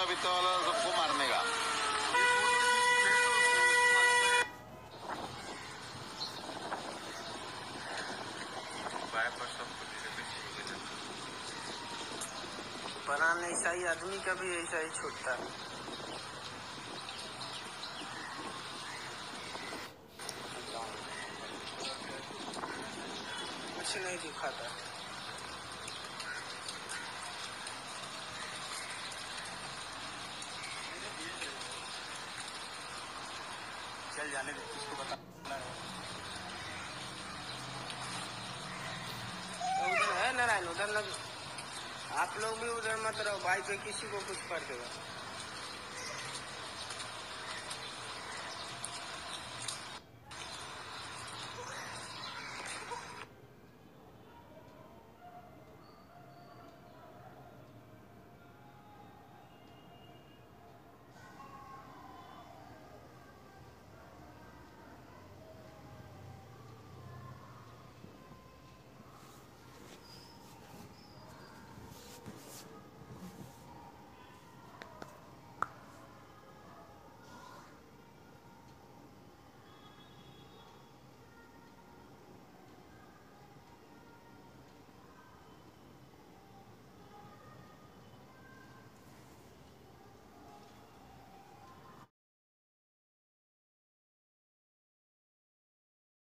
कुत्ता बित्ता वाला सबको मारने का परान ऐसा ही आदमी का भी ऐसा ही छूटता है कुछ नहीं दिखाता चल जाने दो किसको बताना है? उधर है नारायण, उधर लग आप लोग भी उधर मत रहो भाई पे किसी को कुछ कर देगा।